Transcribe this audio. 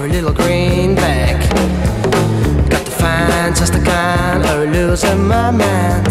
or a little green back. Got to find just a kind or losing my mind.